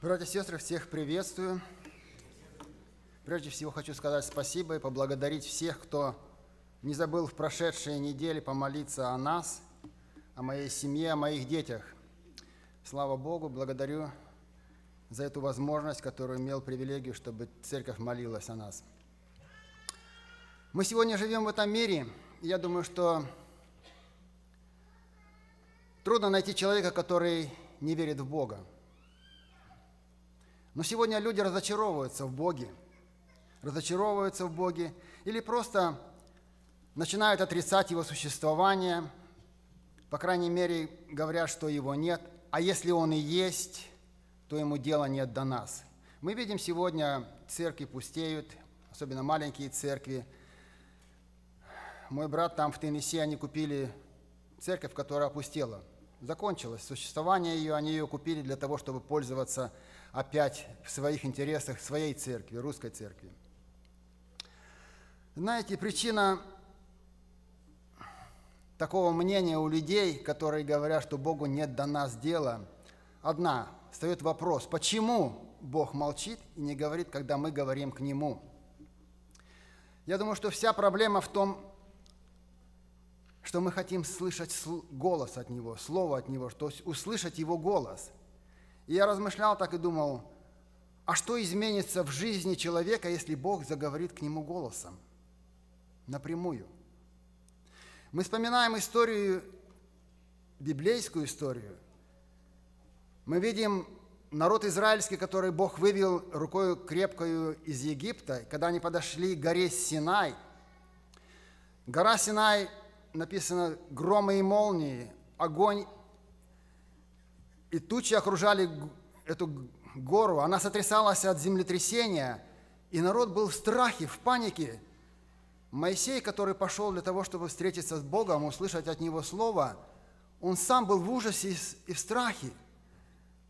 Братья и сестры, всех приветствую. Прежде всего хочу сказать спасибо и поблагодарить всех, кто не забыл в прошедшие недели помолиться о нас, о моей семье, о моих детях. Слава Богу, благодарю за эту возможность, которую имел привилегию, чтобы церковь молилась о нас. Мы сегодня живем в этом мире, и я думаю, что трудно найти человека, который не верит в Бога. Но сегодня люди разочаровываются в Боге, разочаровываются в Боге или просто начинают отрицать Его существование, по крайней мере, говорят, что Его нет, а если Он и есть, то Ему дела нет до нас. Мы видим сегодня, церкви пустеют, особенно маленькие церкви. Мой брат там в Теннесси, они купили церковь, которая опустела. Закончилось существование ее, они ее купили для того, чтобы пользоваться опять в своих интересах своей церкви, русской церкви. Знаете, причина такого мнения у людей, которые говорят, что Богу нет до нас дела, одна. Встает вопрос, почему Бог молчит и не говорит, когда мы говорим к Нему? Я думаю, что вся проблема в том, что мы хотим слышать голос от Него, слово от Него, то есть услышать Его голос – и я размышлял так и думал, а что изменится в жизни человека, если Бог заговорит к нему голосом? Напрямую. Мы вспоминаем историю, библейскую историю. Мы видим народ израильский, который Бог вывел рукой крепкою из Египта, когда они подошли к горе Синай. Гора Синай, написано, громы и молнии, огонь и тучи окружали эту гору, она сотрясалась от землетрясения, и народ был в страхе, в панике. Моисей, который пошел для того, чтобы встретиться с Богом, услышать от Него Слово, он сам был в ужасе и в страхе.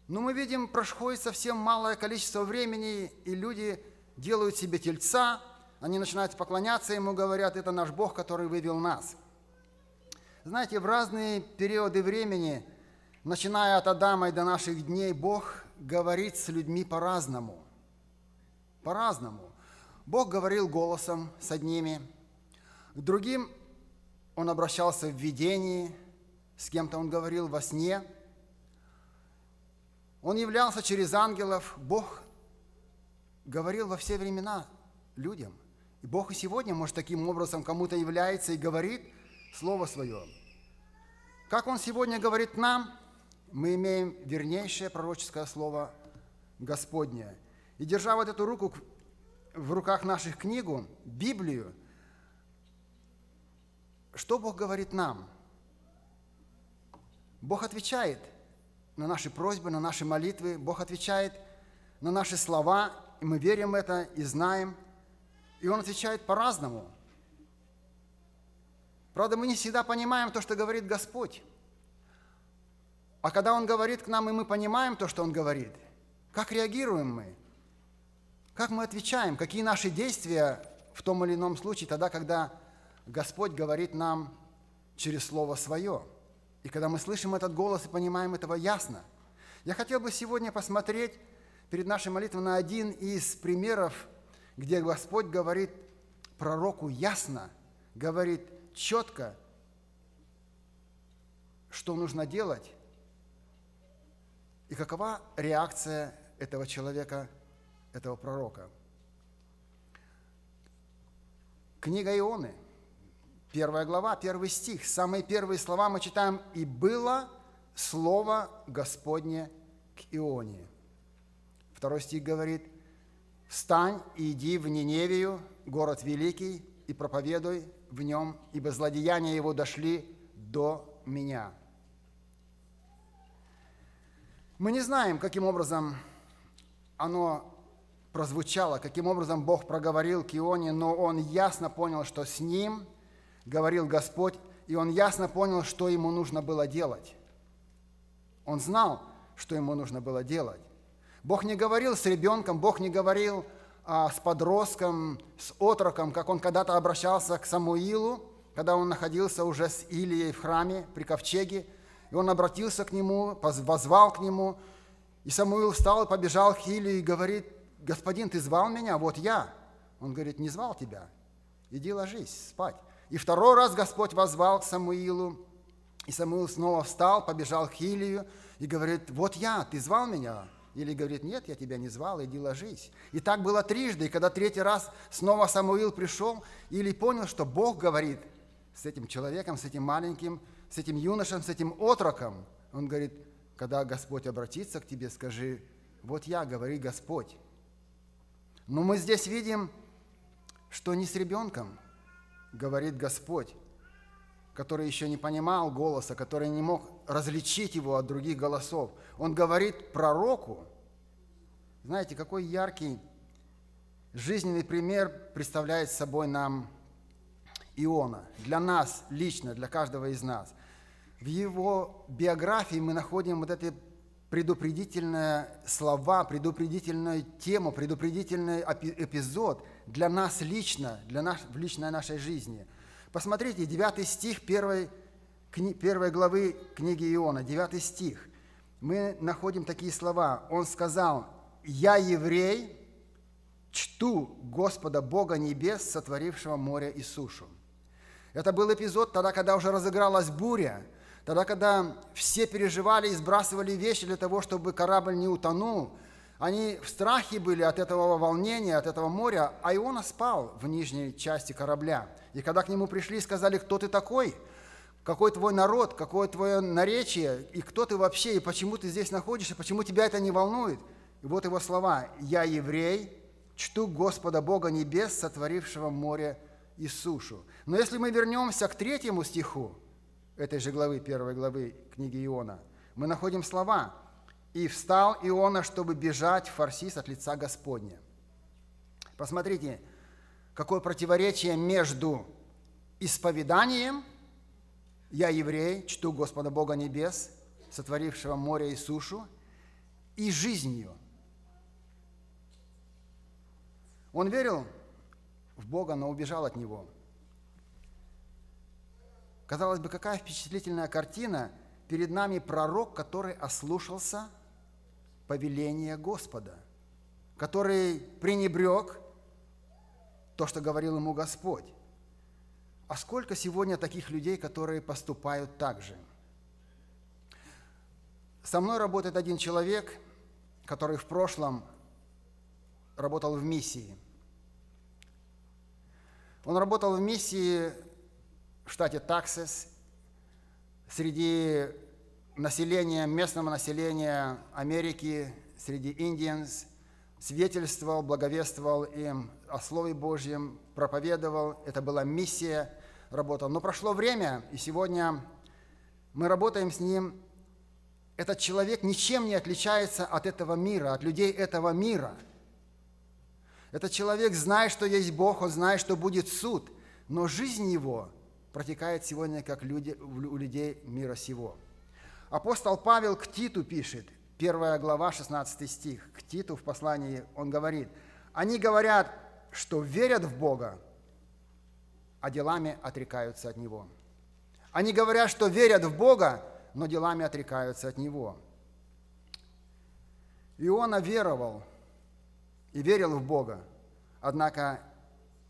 Но мы видим, происходит совсем малое количество времени, и люди делают себе тельца, они начинают поклоняться ему, говорят, это наш Бог, который вывел нас. Знаете, в разные периоды времени – начиная от Адама и до наших дней, Бог говорит с людьми по-разному. По-разному. Бог говорил голосом с одними, к другим Он обращался в видении, с кем-то Он говорил во сне. Он являлся через ангелов. Бог говорил во все времена людям. И Бог и сегодня, может, таким образом кому-то является и говорит Слово Свое. Как Он сегодня говорит нам – мы имеем вернейшее пророческое слово Господне. И держа вот эту руку в руках наших книгу, Библию, что Бог говорит нам? Бог отвечает на наши просьбы, на наши молитвы, Бог отвечает на наши слова, и мы верим в это и знаем. И Он отвечает по-разному. Правда, мы не всегда понимаем то, что говорит Господь. А когда Он говорит к нам, и мы понимаем то, что Он говорит, как реагируем мы? Как мы отвечаем? Какие наши действия в том или ином случае тогда, когда Господь говорит нам через Слово Свое? И когда мы слышим этот голос и понимаем этого ясно. Я хотел бы сегодня посмотреть перед нашей молитвой на один из примеров, где Господь говорит пророку ясно, говорит четко, что нужно делать, и какова реакция этого человека, этого пророка? Книга Ионы, первая глава, первый стих. Самые первые слова мы читаем «И было слово Господне к Ионе». Второй стих говорит «Встань и иди в Ниневию, город великий, и проповедуй в нем, ибо злодеяния его дошли до меня». Мы не знаем, каким образом оно прозвучало, каким образом Бог проговорил к Ионе, но он ясно понял, что с ним говорил Господь, и он ясно понял, что ему нужно было делать. Он знал, что ему нужно было делать. Бог не говорил с ребенком, Бог не говорил с подростком, с отроком, как он когда-то обращался к Самуилу, когда он находился уже с Илией в храме при ковчеге – и он обратился к нему, возвал к нему, И Самуил встал и побежал к Илию и говорит, господин, ты звал меня? Вот я. Он говорит, не звал тебя. Иди ложись, спать. И второй раз Господь возвал к Самуилу, и Самуил снова встал, побежал к Илию и говорит, вот я, ты звал меня? Или говорит, нет, я тебя не звал, иди ложись. И так было трижды, и когда третий раз снова Самуил пришел, или понял, что Бог говорит с этим человеком, с этим маленьким, с этим юношем, с этим отроком, он говорит, когда Господь обратится к тебе, скажи, вот я, говори Господь. Но мы здесь видим, что не с ребенком говорит Господь, который еще не понимал голоса, который не мог различить его от других голосов. Он говорит пророку. Знаете, какой яркий жизненный пример представляет собой нам Иона, для нас лично, для каждого из нас. В его биографии мы находим вот эти предупредительные слова, предупредительную тему, предупредительный эпизод для нас лично, для нас, в личной нашей жизни. Посмотрите, 9 стих 1, первой главы книги Иона, 9 стих. Мы находим такие слова. Он сказал, «Я еврей, чту Господа Бога небес, сотворившего море и сушу». Это был эпизод тогда, когда уже разыгралась буря – Тогда, когда все переживали и сбрасывали вещи для того, чтобы корабль не утонул, они в страхе были от этого волнения, от этого моря, а Иона спал в нижней части корабля. И когда к нему пришли и сказали, кто ты такой, какой твой народ, какое твое наречие, и кто ты вообще, и почему ты здесь находишься, почему тебя это не волнует. И вот его слова «Я еврей, чту Господа Бога небес, сотворившего море и сушу». Но если мы вернемся к третьему стиху, этой же главы, первой главы книги Иона, мы находим слова «И встал Иона, чтобы бежать в Фарсис от лица Господня». Посмотрите, какое противоречие между исповеданием «Я еврей, чту Господа Бога небес, сотворившего море и сушу», и жизнью. Он верил в Бога, но убежал от Него – Казалось бы, какая впечатлительная картина. Перед нами пророк, который ослушался повеления Господа, который пренебрег то, что говорил ему Господь. А сколько сегодня таких людей, которые поступают так же? Со мной работает один человек, который в прошлом работал в миссии. Он работал в миссии в штате Таксас среди населения, местного населения Америки, среди индианс, свидетельствовал, благовествовал им о Слове Божьем, проповедовал. Это была миссия, работал. Но прошло время, и сегодня мы работаем с ним. Этот человек ничем не отличается от этого мира, от людей этого мира. Этот человек знает, что есть Бог, он знает, что будет суд, но жизнь его – протекает сегодня как люди, у людей мира сего. Апостол Павел к Титу пишет, 1 глава, 16 стих, к Титу в послании он говорит, «Они говорят, что верят в Бога, а делами отрекаются от Него». Они говорят, что верят в Бога, но делами отрекаются от Него. Иона веровал и верил в Бога, однако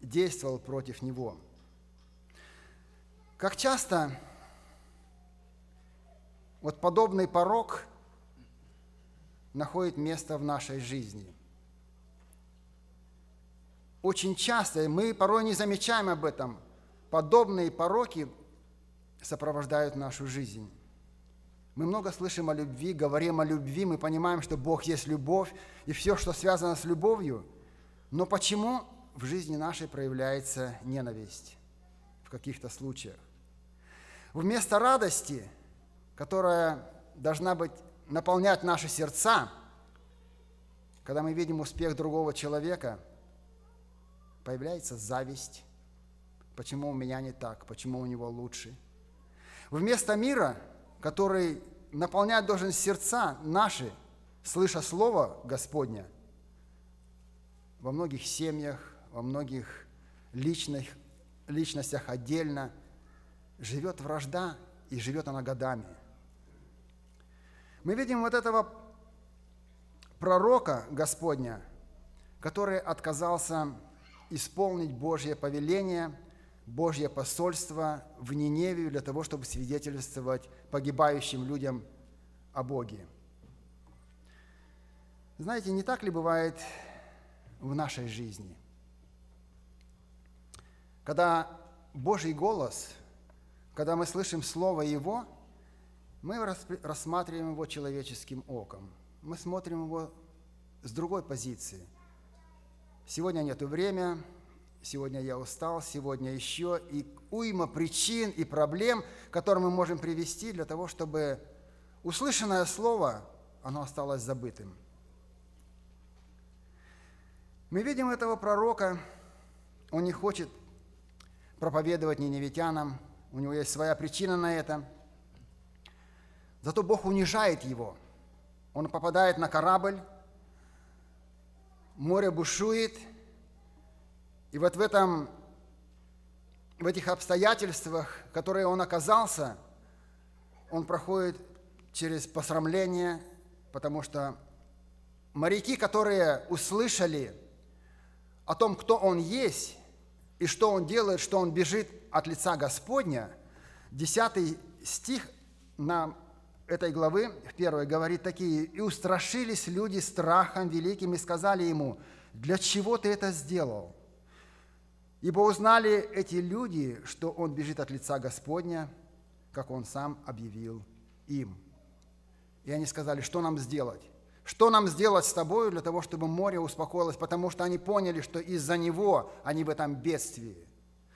действовал против Него – как часто вот подобный порог находит место в нашей жизни. Очень часто, мы порой не замечаем об этом, подобные пороки сопровождают нашу жизнь. Мы много слышим о любви, говорим о любви, мы понимаем, что Бог есть любовь, и все, что связано с любовью. Но почему в жизни нашей проявляется ненависть в каких-то случаях? Вместо радости, которая должна быть наполнять наши сердца, когда мы видим успех другого человека, появляется зависть. Почему у меня не так? Почему у него лучше? Вместо мира, который наполнять должен сердца наши, слыша Слово Господня, во многих семьях, во многих личных, личностях отдельно – живет вражда, и живет она годами. Мы видим вот этого пророка Господня, который отказался исполнить Божье повеление, Божье посольство в Ниневию для того, чтобы свидетельствовать погибающим людям о Боге. Знаете, не так ли бывает в нашей жизни? Когда Божий голос, когда мы слышим Слово Его, мы рассматриваем его человеческим оком. Мы смотрим его с другой позиции. Сегодня нет времени, сегодня я устал, сегодня еще, и уйма причин и проблем, которые мы можем привести для того, чтобы услышанное слово, оно осталось забытым – мы видим этого пророка, он не хочет проповедовать ниневитянам, у него есть своя причина на это. Зато Бог унижает его. Он попадает на корабль, море бушует, и вот в, этом, в этих обстоятельствах, в которые он оказался, он проходит через посрамление, потому что моряки, которые услышали о том, кто Он есть и что Он делает, что Он бежит от лица Господня, 10 стих на этой главы, в первой, говорит такие, «И устрашились люди страхом великим и сказали ему, для чего ты это сделал? Ибо узнали эти люди, что он бежит от лица Господня, как он сам объявил им». И они сказали, что нам сделать? Что нам сделать с тобой для того, чтобы море успокоилось, потому что они поняли, что из-за него они в этом бедствии.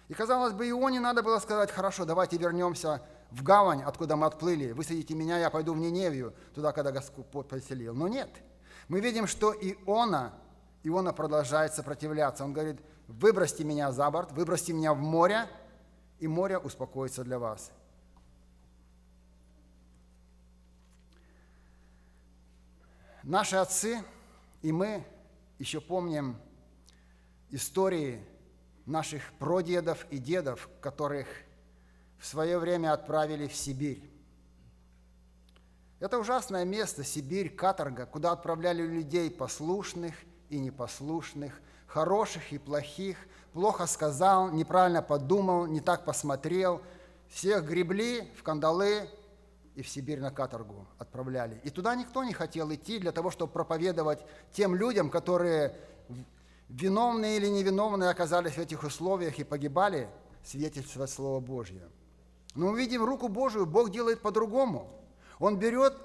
И, казалось бы, Ионе надо было сказать, хорошо, давайте вернемся в гавань, откуда мы отплыли, высадите меня, я пойду в Ниневию, туда, когда Господь поселил. Но нет. Мы видим, что Иона, Иона продолжает сопротивляться. Он говорит, выбросьте меня за борт, выбросьте меня в море, и море успокоится для вас. Наши отцы и мы еще помним истории наших продедов и дедов, которых в свое время отправили в Сибирь. Это ужасное место, Сибирь, каторга, куда отправляли людей послушных и непослушных, хороших и плохих, плохо сказал, неправильно подумал, не так посмотрел. Всех гребли в кандалы, и в Сибирь на каторгу отправляли. И туда никто не хотел идти для того, чтобы проповедовать тем людям, которые виновные или невиновные оказались в этих условиях и погибали, свидетельствовать Слово Божье. Но мы видим руку Божию, Бог делает по-другому. Он берет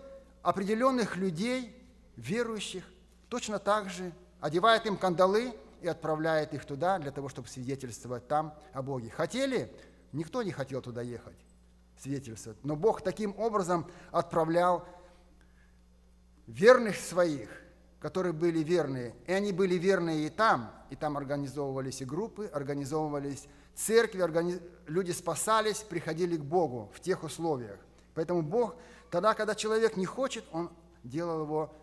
определенных людей, верующих, точно так же, одевает им кандалы и отправляет их туда для того, чтобы свидетельствовать там о Боге. Хотели? Никто не хотел туда ехать свидетельствовать. Но Бог таким образом отправлял верных своих, которые были верные. И они были верные и там, и там организовывались и группы, организовывались церкви, организ... люди спасались, приходили к Богу в тех условиях. Поэтому Бог, тогда, когда человек не хочет, Он делал его,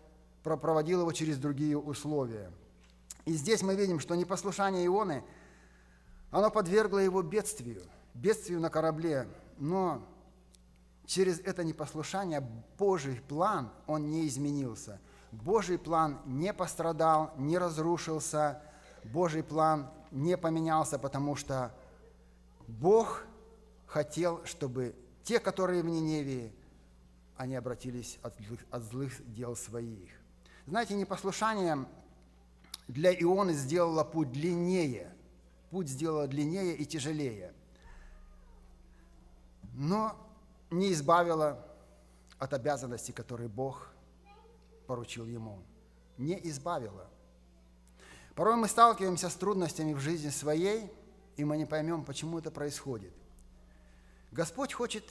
проводил его через другие условия. И здесь мы видим, что непослушание Ионы, оно подвергло его бедствию, бедствию на корабле, но через это непослушание Божий план, он не изменился. Божий план не пострадал, не разрушился, Божий план не поменялся, потому что Бог хотел, чтобы те, которые в Ниневии, они обратились от злых, от злых дел своих. Знаете, непослушание для Ионы сделало путь длиннее. Путь сделало длиннее и тяжелее – но не избавила от обязанностей, которые Бог поручил ему. Не избавила. Порой мы сталкиваемся с трудностями в жизни своей, и мы не поймем, почему это происходит. Господь хочет,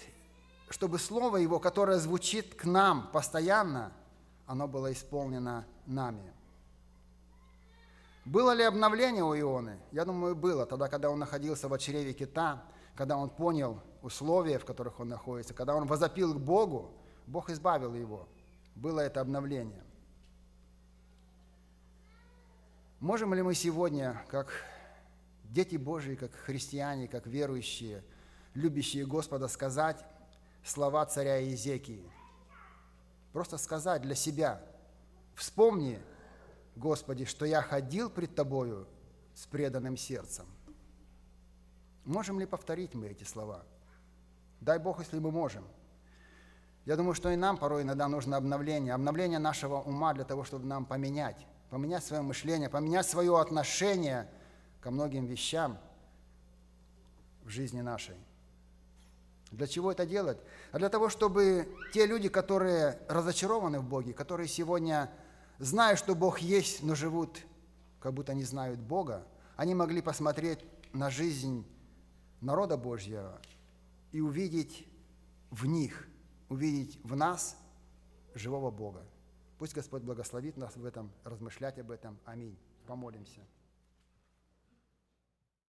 чтобы Слово Его, которое звучит к нам постоянно, оно было исполнено нами. Было ли обновление у Ионы? Я думаю, было. Тогда, когда он находился в чреве кита, когда он понял условия, в которых он находится, когда он возопил к Богу, Бог избавил его. Было это обновление. Можем ли мы сегодня, как дети Божьи, как христиане, как верующие, любящие Господа, сказать слова царя Иезекии? Просто сказать для себя, Вспомни, Господи, что я ходил пред Тобою с преданным сердцем. Можем ли повторить мы эти слова? Дай Бог, если мы можем. Я думаю, что и нам порой иногда нужно обновление, обновление нашего ума для того, чтобы нам поменять, поменять свое мышление, поменять свое отношение ко многим вещам в жизни нашей. Для чего это делать? А для того, чтобы те люди, которые разочарованы в Боге, которые сегодня знают, что Бог есть, но живут, как будто не знают Бога, они могли посмотреть на жизнь народа Божьего и увидеть в них, увидеть в нас живого Бога. Пусть Господь благословит нас в этом, размышлять об этом. Аминь. Помолимся.